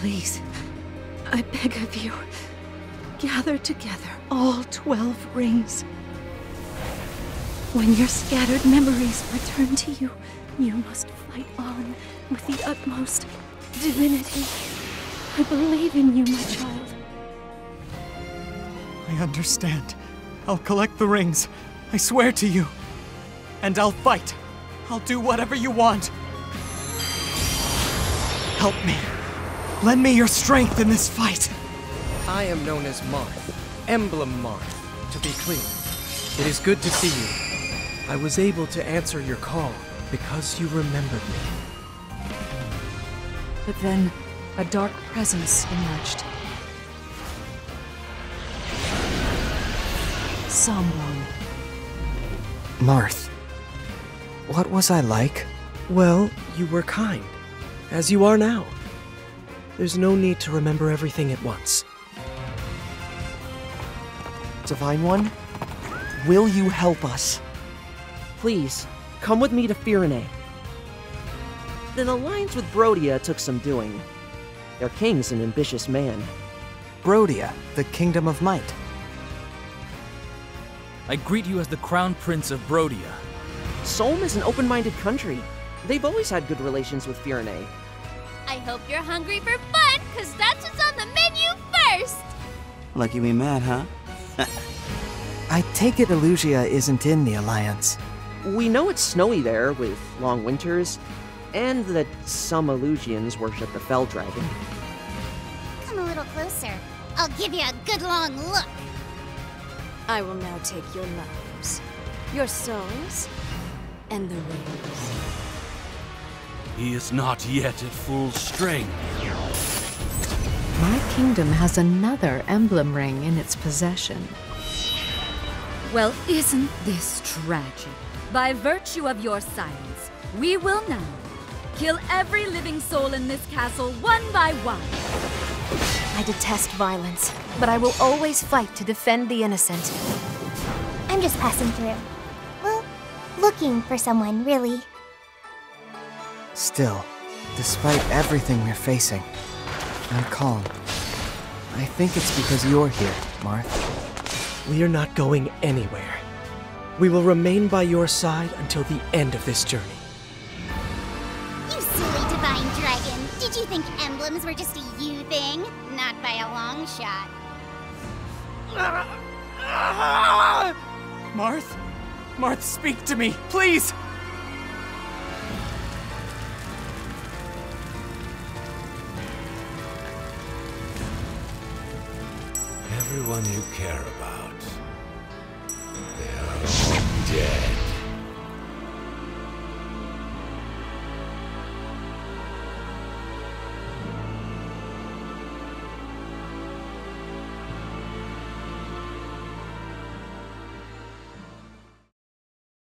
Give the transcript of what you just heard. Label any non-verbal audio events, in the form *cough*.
Please, I beg of you, gather together all twelve rings. When your scattered memories return to you, you must fight on with the utmost divinity. I believe in you, my child. I understand. I'll collect the rings. I swear to you. And I'll fight. I'll do whatever you want. Help me. Lend me your strength in this fight. I am known as Marth, Emblem Marth, to be clear. It is good to see you. I was able to answer your call because you remembered me. But then, a dark presence emerged. Someone. Marth. What was I like? Well, you were kind, as you are now. There's no need to remember everything at once. Divine One, will you help us? Please, come with me to Firene. An alliance with Brodia took some doing. Their king's an ambitious man. Brodia, the Kingdom of Might. I greet you as the Crown Prince of Brodia. Solm is an open-minded country. They've always had good relations with Firene. I hope you're hungry for fun, because that's what's on the menu first! Lucky we met, huh? *laughs* I take it Elusia isn't in the Alliance. We know it's snowy there, with long winters, and that some Elusians worship the Fell Dragon. Come a little closer. I'll give you a good long look. I will now take your lives, your souls, and the rings. He is not yet at full strength. My kingdom has another emblem ring in its possession. Well, isn't this tragic? By virtue of your silence, we will now kill every living soul in this castle one by one. I detest violence, but I will always fight to defend the innocent. I'm just passing through. Well, looking for someone, really. Still, despite everything we're facing, I'm calm. I think it's because you're here, Marth. We are not going anywhere. We will remain by your side until the end of this journey. You silly divine dragon. Did you think emblems were just a you thing? Not by a long shot. Ah! Ah! Marth? Marth, speak to me, please! Everyone you care about, they are all dead.